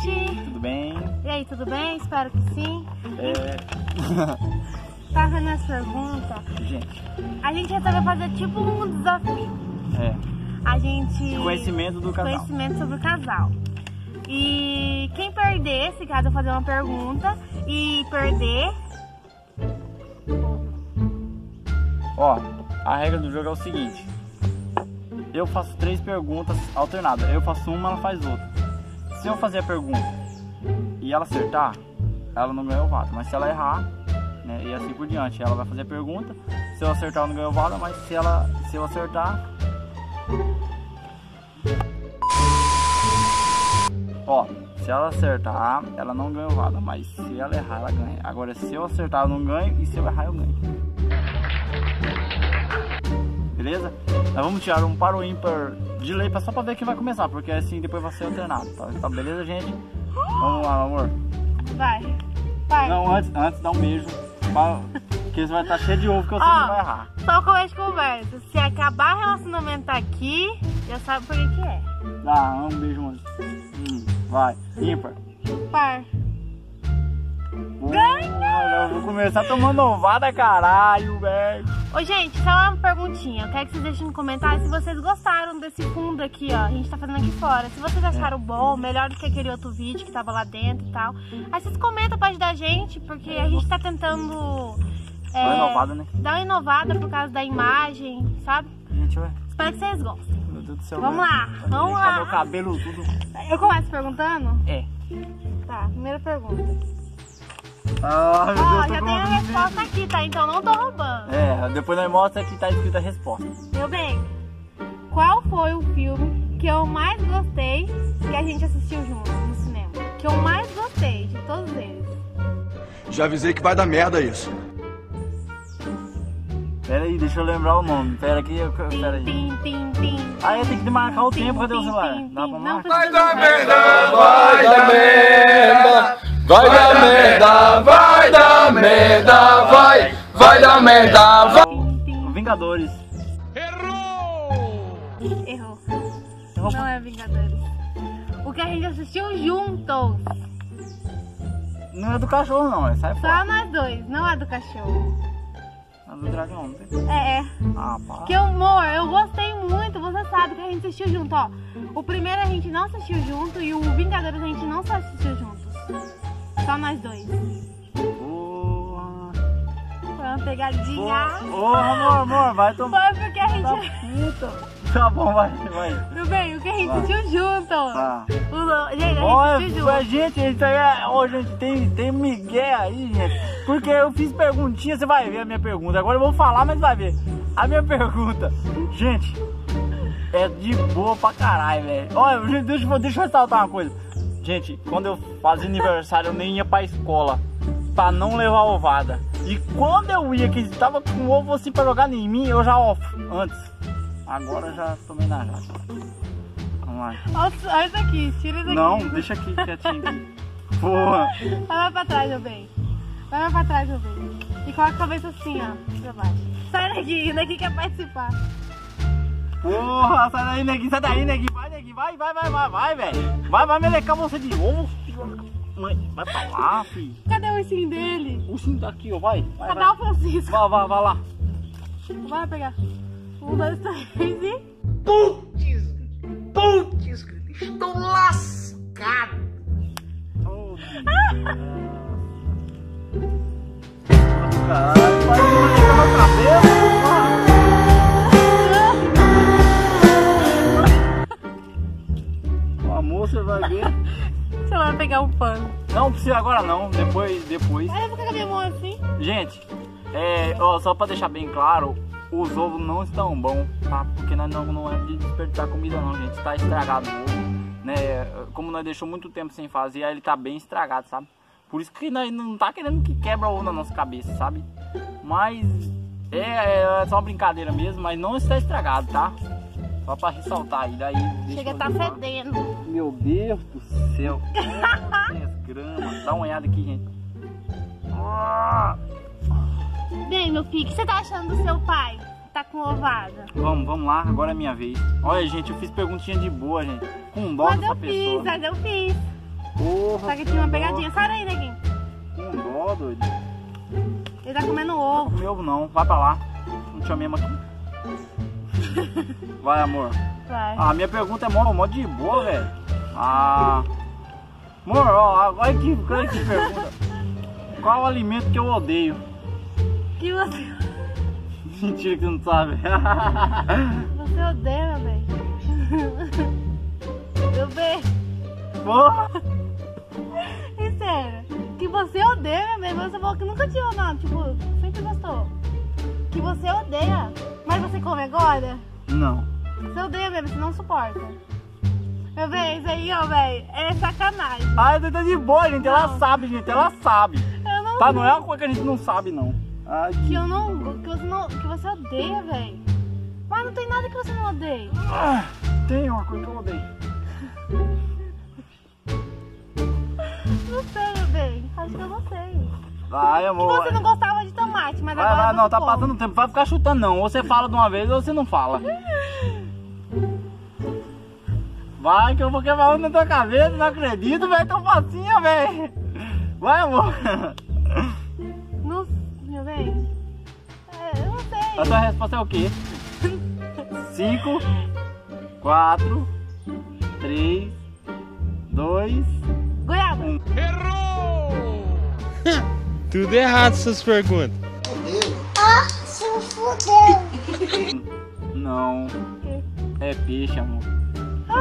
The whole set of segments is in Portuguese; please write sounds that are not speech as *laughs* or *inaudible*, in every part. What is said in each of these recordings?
gente! Tudo bem? E aí, tudo bem? Espero que sim. É. Tá vendo as perguntas? Gente, A gente resolveu fazer tipo um desafio. é. A gente. Conhecimento do casal. Conhecimento sobre o casal. E quem perder, se caso eu fazer uma pergunta e perder. Ó, a regra do jogo é o seguinte. Eu faço três perguntas alternadas. Eu faço uma, ela faz outra. Se eu fazer a pergunta e ela acertar, ela não ganhou vada. Mas se ela errar, né, e assim por diante, ela vai fazer a pergunta. Se eu acertar, eu não ganho vada. Mas se ela, se eu acertar, Ó, se ela acertar, ela não ganha vada, mas se ela errar, ela ganha. Agora, se eu acertar, eu não ganho, e se eu errar, eu ganho. Beleza? Nós vamos tirar um para o ímpar de lei só pra ver quem vai começar, porque assim depois vai ser alternado, tá? Tá beleza, gente? Vamos lá, amor. Vai. Vai. Não, antes, antes dá um beijo, pra- porque você vai estar cheio de ovo que eu sei que vai errar. Só começo de conversa. Se acabar o relacionamento aqui, já sabe por que que é. Dá, um beijo antes. Hum, vai, ímpar. Par. Ganha! Eu vou começar tomando ovada, caralho, velho. Ô, gente, só uma perguntinha. Eu quero que vocês deixem no comentário se vocês gostaram desse fundo aqui, ó. A gente tá fazendo aqui fora. Se vocês acharam bom, melhor do que aquele outro vídeo que tava lá dentro e tal. Aí vocês comentam pra ajudar a gente, porque a gente tá tentando... Dá uma inovada, né? Dar uma inovada por causa da imagem, sabe? Gente, ué. Espero que vocês gostem. Meu Deus do céu. Vamos lá, vamos lá. Meu cabelo tudo. Eu começo perguntando? É. Tá, primeira pergunta. Ah, meu Ó, Deus, já tem a resposta aqui, tá? Então não tô roubando. É, depois nós mostra que tá escrita a resposta. Meu bem, qual foi o filme que eu mais gostei que a gente assistiu junto no cinema? Que eu mais gostei de todos eles. Já avisei que vai dar merda isso. Pera aí, deixa eu lembrar o nome. Pera aqui, eu- pera aí. tim, tim, tim. Ah, eu tenho que marcar o Tim, tempo, cadê o celular? Dá pra Não marcar? precisa dar merda, vai dar merda, vai dar merda, vai dar merda, vai, vai dar merda, vai. Vingadores. Errou. Errou. Não é Vingadores. O que a gente assistiu juntos. Não é do cachorro, não. É sai fora. Só nós dois, não é do cachorro. É do dragão, não. É, é. Ah, pá. Que amor, eu gostei muito, você sabe que a gente assistiu junto, ó. O primeiro a gente não assistiu junto e o Vingadores a gente não só assistiu juntos. Só nós dois. Porra. Foi uma pegadinha. Porra, amor, amor, vai tomar. Foi porque a Tá gente. puta. Tá bom, vai, vai. Meu bem, o que a gente Vai. junto. Tá. O Gente, a gente Olha, junto. gente, isso aí é. Ô, gente, tem, tem migué aí, gente. Porque eu fiz perguntinha, você vai ver a minha pergunta. Agora eu vou falar, mas vai ver. A minha *laughs* pergunta, gente, é de boa pra caralho, velho. Olha, gente, deixa, deixa eu ressaltar uma coisa. Gente, quando eu fazia aniversário, eu nem ia pra escola. Pra não levar ovada. E quando eu ia, que tava com ovo assim pra jogar em mim, eu já off antes. Agora eu já tomei na jaca. Vamos lá. Olha isso aqui, tira isso aqui. Não, deixa aqui quietinho aqui. Porra. Vai mais pra trás, meu bem. Vai mais pra trás, meu bem. E coloca a cabeça assim, ó, pra baixo. Sai daqui, daqui quer participar. Porra, sai daí, neguinho, sai daí, neguinho. Vai, vai, vai, vai, vai, vai, velho. Vai, vai melecar você de novo. Mãe, vai pra lá, filho. Cadê o ursinho dele? O cinto tá aqui, ó, vai. Vai, Cadê vai. o Francisco? Vai, vai, vai lá. Vai pegar. Um, dois, três e. Putz, putz, estou lascado. Oh, Caralho, vai Moça vai ver. *laughs* Você vai pegar um pano. Não precisa agora não, depois, depois. Aí eu vou com a minha mão assim. Gente, é, ó, só pra deixar bem claro, os ovos não estão bons, tá? Porque nós não, não é de desperdiçar comida não, gente. Está estragado o ovo, né? Como nós deixou muito tempo sem fazer, aí ele tá bem estragado, sabe? Por isso que nós não tá querendo que quebra o ovo na nossa cabeça, sabe? Mas é, é só uma brincadeira mesmo, mas não está estragado, tá? Só pra ressaltar aí, daí... Chega tá fedendo. Meu Deus do céu. Desgrama. Dá uma olhada aqui, gente. Bem, meu filho, o que você tá achando do seu pai? Tá com ovada. Vamos, vamos lá, agora é minha vez. Olha, gente, eu fiz perguntinha de boa, gente. Com dó Mas dessa eu pessoa. fiz, mas eu fiz. Porra. Só que tinha uma pegadinha. Sai daí, neguinho. Com dó, doido. Ele tá comendo ovo. Não ovo não, vai pra lá. Não te chamemos aqui. *laughs* Vai, amor. Vai. Ah, minha pergunta é mó, mó de boa, velho. Ah. Amor, ó, olha que, olha que pergunta. Qual o alimento que eu odeio? Que você, *laughs* Mentira que você não sabe. *laughs* você odeia, meu bem. Meu bem. Porra. E sério, que você odeia, meu bem. Você falou que nunca tinha não, tipo, sempre gostou. Que você odeia. Mas você come agora? Não. Você odeia mesmo, você não suporta. Meu bem, isso aí, ó, velho, é sacanagem. Ah, tá de boa, gente. Ela sabe, gente. Ela sabe. Eu não Tá? Não é uma coisa que a gente não sabe, não. Ai, que eu não. Que você não. Que você odeia, velho. Mas não tem nada que você não odeie. Ah, tem uma coisa que eu odeio. Não sei, meu bem. Acho que eu não sei. Vai, Que amor. você não gostava de tomate, mas Vai, agora vai, não, tá come. passando tempo. Vai ficar chutando, não. Ou você fala de uma vez ou você não fala. *laughs* Vai, que eu vou quebrar um na tua cabeça, não acredito, velho. Tão facinho, velho. Vai, amor. Não, meu bem. É, eu não sei. A tua resposta é o quê? 5, 4, 3, 2, Goiaba. 1. Tudo errado essas perguntas. Não. É peixe, amor.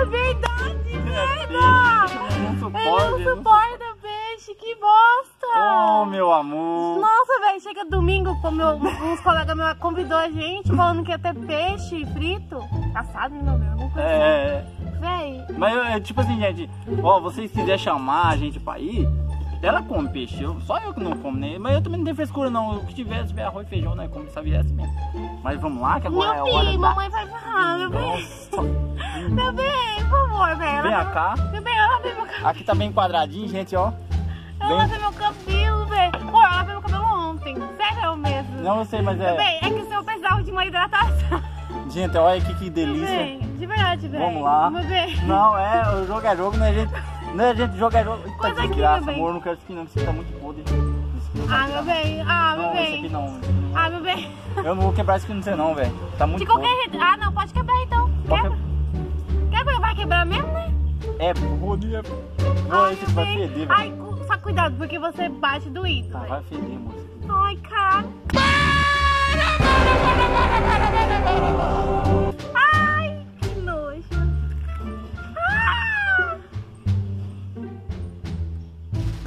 É verdade, É peixe, eu não Ele suporto. não suporta peixe, que bosta! Oh, meu amor. Nossa, velho, chega domingo, meu, uns colegas meus convidou a gente, falando que ia ter peixe frito. Assado, meu Deus, É, assim. Véi, mas é tipo assim, gente, ó, vocês quiserem chamar a gente pra ir, ela come peixe, eu, só eu que não como, né? Mas eu também não tenho frescura não, o que tiver, se tiver arroz e feijão, né, como se viesse mesmo. Mas vamos lá, que agora é a meu hora filho, da... mamãe vai falar, meu bem. Meu bem, por favor, velho. vem Ela cá, Meu bem, ela vê meu cabelo. aqui tá bem quadradinho, gente, ó. Ela Vem. meu cabelo, velho. Pô, ela vê meu cabelo ontem. Sério mesmo. Não, eu sei, mas Meu é... bem, é que o senhor precisava de uma hidratação. Gente, olha aqui que Meu delícia. bem, de verdade, velho. Vamos lá. Meu bem. Não, é, o jogo é jogo, não é gente... Não é gente, jogo é jogo. Tá Coisa desgraça, meu amor, não quero isso aqui não, isso tá muito podre. Ah, meu bem. Ah, meu Não, esse bem. aqui não. Ah, meu bem. Eu não vou quebrar isso aqui não sei não, velho. Tá muito De qualquer podre. Ah, não, pode quebrar então. Quebra. Vai quebrar mesmo, né? É é Não, Ai, esse vai feder, velho. Ai, só cuidado, porque você bate doído. Tá, vai feder, moço. Ai, cara. Ai, que nojo.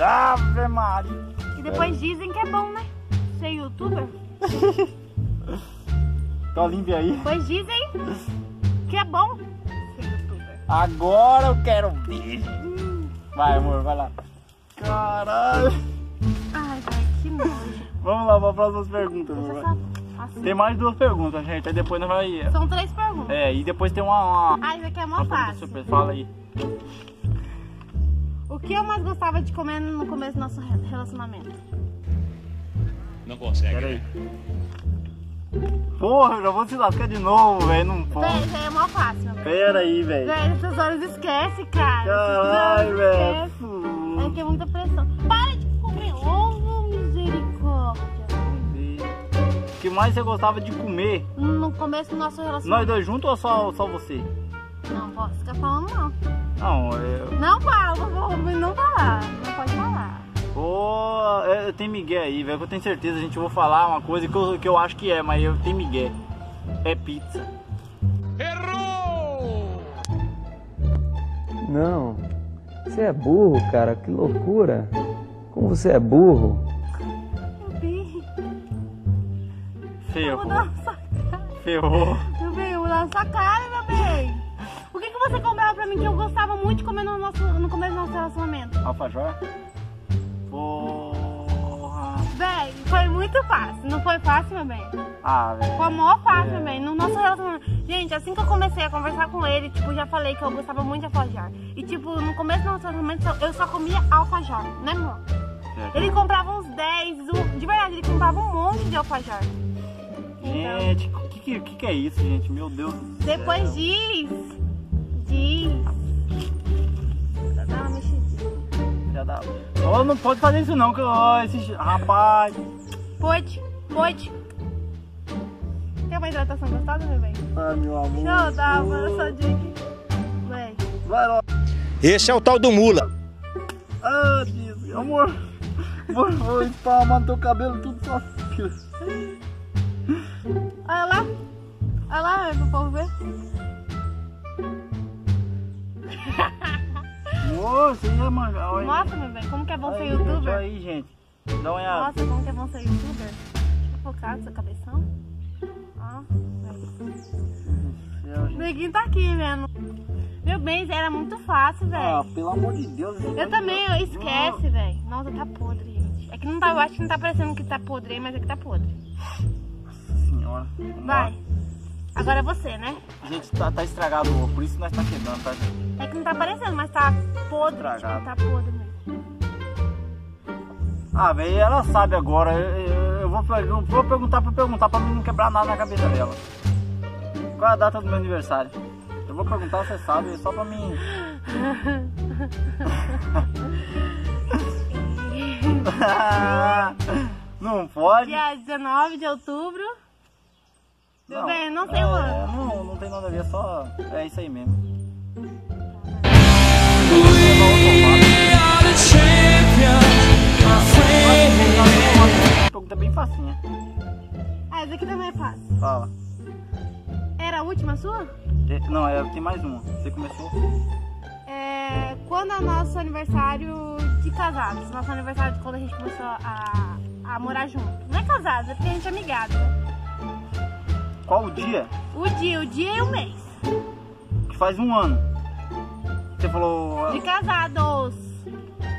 Ah! Ave Maria. E depois dizem que é bom, né? Ser youtuber. *laughs* Tá limpe aí. Depois dizem que é bom. Agora eu quero ver. Vai, amor, vai lá. Caralho. Ai, velho, que nojo. Vamos lá para as próximas perguntas, amor. Vai. Assim. Tem mais duas perguntas, gente. Aí depois nós vai... São três perguntas. É, e depois tem uma... uma... Ah, isso aqui é uma fácil. surpresa. Fala aí. O que eu mais gostava de comer no começo do nosso re- relacionamento? Não consegue. Pera aí. Porra, eu já vou se lascar de novo, velho. Não Véi, pode. isso aí é mó fácil, meu bem. Pera aí, velho. Véi, essas horas esquece, cara. Caralho, velho. esquece. É que é muita pressão. Para de comer ovo, misericórdia. O que mais você gostava de comer? No começo do nosso Nós relacionamento. dois juntos ou só, só você? Não posso ficar falando, não. Não, eu... Não fala, por favor, não falar. Não pode falar. Pô, é, tem Miguel aí, velho. que Eu tenho certeza, a gente vou falar uma coisa que eu, que eu acho que é, mas eu tenho Miguel. É pizza. Não. Você é burro, cara. Que loucura. Como você é burro. Meu bem, eu Ferrou. vou dar na sua cara. Ferrou. Meu bem, eu vou dar na sua cara, meu bem. O que, que você comprava pra mim que eu gostava muito de comer no, nosso, no começo do nosso relacionamento? Alfajor? Porra. Véi, foi muito fácil. Não foi fácil, meu bem? Ah, velho. Foi mó fácil, meu bem. No nosso relacionamento. Gente, assim que eu comecei a conversar com ele, tipo, já falei que eu gostava muito de alfajor. E, tipo, no começo do nosso relacionamento, eu só comia alfajor, né, amor? Ele comprava uns 10, um- de verdade, ele comprava um monte de alfajor. Então, Gente, o que, que, que, que é isso, gente? Meu Deus do céu. depois diz. Diz. Ô, não pode fazer isso não, que ó, esse rapaz. Pode, pode. Quer uma hidratação gostosa, meu bem? Ai, meu amor. Não, dá, mano, eu sou drink. Vem. Vai lá. Esse é o tal do mula. Ah, Deus. Amor. Vou, vou espalmar teu cabelo tudo só filho. Olha lá. Olha lá, pro povo ver. *laughs* Nossa, aí é manga. Olha. Mostra, meu bem, como que é bom ser Aí, gente, youtuber. olha aí, gente. Dá uma olhada. Nossa, como que é bom ser youtuber. Deixa eu focar no seu cabeção. Ó. Céu, gente. Neguinho tá aqui, vendo. Meu bem, era muito fácil, Ah, velho. pelo amor de Deus. Eu negócio- também, eu esquece, velho. Nossa, tá podre, gente. É que não tá, eu acho que não tá parecendo que tá podre aí, mas é que tá podre. Nossa senhora. Vai. Agora é você, né? Gente, tá, tá estragado o ovo, por isso nós tá quebrando, tá? gente? É que não tá parecendo, mas tá podre. Estragado. Tipo, tá podre mesmo. Ah, velho, ela sabe agora. Eu, eu- eu vou, eu vou perguntar pra perguntar pra mim não quebrar nada na cabeça dela. Qual é a data do meu aniversário? Eu vou perguntar, você sabe, só pra mim. *laughs* *laughs* não pode? Dia 19 de outubro. Meu Não. bem, não sei é, o ano. Não, não tem nada a ver, só. É isso aí mesmo. Pergunta bem facinha. Ah, essa aqui também é fácil. Fala. Era a última sua? É, Não, é, tem mais uma. Você começou? É, quando é o nosso aniversário de casados? Nosso aniversário de quando a gente começou a, a morar junto. Não é casados, é porque a gente é amigado. Qual o dia? O dia, o dia e o mês. Que faz um ano. Você falou De casados.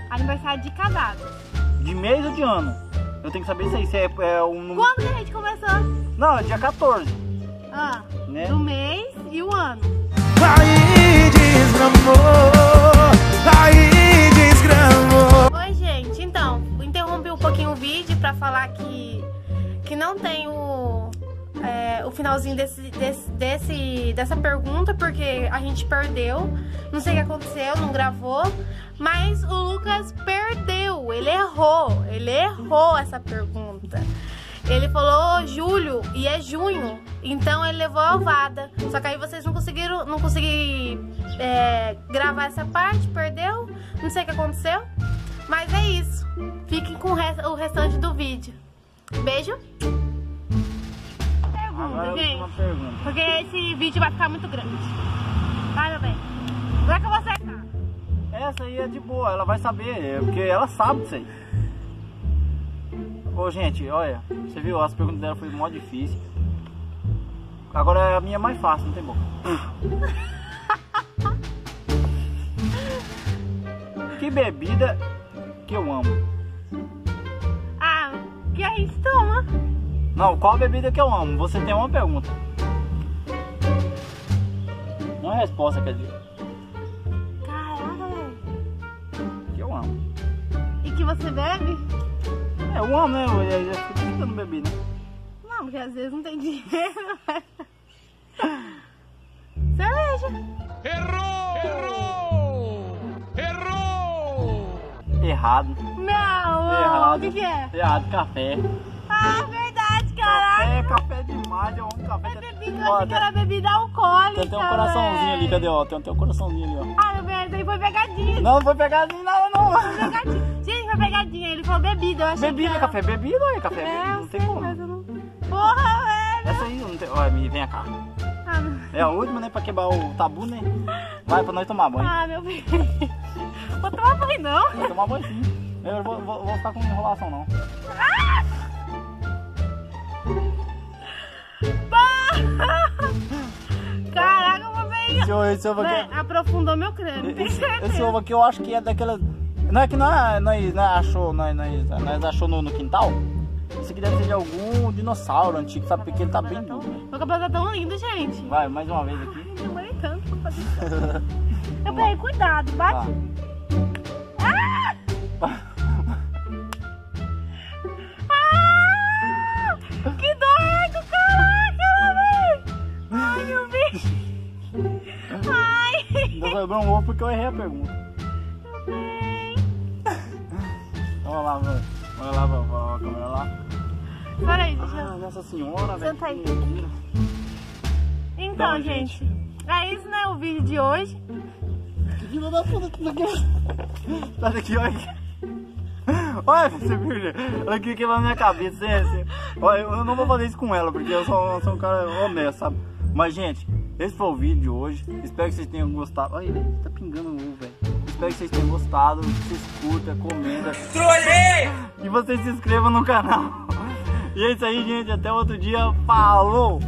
Aniversário de casados. de mês ou de ano? Eu tenho que saber isso aí. Se é, é um. Quando que a gente começou? Não, é dia 14. Ah, Né? do mês e o ano. Aí desgramou, aí desgramou. Oi, gente. Então, interrompi um pouquinho o vídeo pra falar que, que não tem o, é, o finalzinho desse, desse, desse- dessa pergunta, porque a gente perdeu. Não sei o que aconteceu, não gravou. Mas o Lucas perdeu, ele errou. Ele errou essa pergunta. Ele falou julho e é junho, então ele levou a ovada. Só que aí vocês não conseguiram, não consegui é, gravar essa parte, perdeu. Não sei o que aconteceu, mas é isso. Fiquem com o restante do vídeo. Beijo. Agora Pergunta, uma gente. pergunta. Porque esse vídeo vai ficar muito grande. Vai, meu bem. Como é que eu vou acertar? Essa aí é de boa, ela vai saber, é, porque ela sabe disso aí. Ô gente, olha, você viu, as perguntas dela foi mó difícil. Agora a minha é mais fácil, não tem boca. *laughs* que bebida que eu amo? Ah, que a gente toma. Não, qual bebida que eu amo? Você tem uma pergunta. Uma resposta, quer dizer, Caraca, velho. que eu amo. E que você bebe? É, eu amo, né? Eu, eu, eu fico tentando beber, né? Não, porque às vezes não tem *laughs* dinheiro. Cerveja. Errou! Errou! Errou! Errado. Não, Errado. o que, que é? Errado, café. Ah, verdade, caraca. É, café demais, eu amo café. É bebida, Ó, que era bebida alcoólica. Tem, um coraçãozinho ali, cadê? Ó, tem, tem um coraçãozinho ali, ó. Ah, meu bem, foi pegadinha. Não, não foi pegadinho nada, não. Pegadinha. Gente, foi pegadinha. Ele falou bebida, eu achei Bebida, café, bebida, aí, café, É, bebida, não tem sei, como. mas eu não... Porra, velho. Essa aí não tem. Olha, me vem cá. Ah. É a última, né? Pra quebrar o tabu, né? Vai pra nós tomar banho. Ah, meu bem. Vou tomar banho, não. Vou tomar banho sim. Eu vou, vou, vou ficar com enrolação, não. Caraca, vou bem. Esse, ovo- esse aqui. aprofundou meu crânio, tem Esse, certeza. esse ovo aqui eu acho que é daquela. Não é que nós, nós, nós achou, nós, nós, nós achou no, no quintal? Isso aqui deve ser de algum dinossauro antigo, sabe? Porque ele tá bem duro, né? Meu cabelo tá tão lindo, gente. Vai, mais uma vez aqui. Eu demorei tanto pra *laughs* fazer isso. Eu falei, cuidado, bate. Tá. Sobrou um ovo porque eu errei a pergunta. Bem. lá. Vai lá, vai, vai, a câmera lá. Peraí, deixa eu... Ah, Nossa senhora, velho. Senta aí. que loucura. Então, Não, gente. gente. É isso, né? O vídeo de hoje. Que filho da puta, que daqui. Sai daqui, olha. Olha, você viu? Ela queria queimar minha cabeça. Assim, assim. Olha, eu não vou fazer isso com ela, porque eu sou, eu sou um cara honesto, sabe? Mas, gente, esse foi o vídeo de hoje. Espero que vocês tenham gostado. Olha, velho, tá pingando o ovo, velho. Espero que vocês tenham gostado. Que vocês curtam, comentem. Trolei! E vocês se inscrevam no canal. *laughs* E é isso aí, gente. Até outro dia. Falou!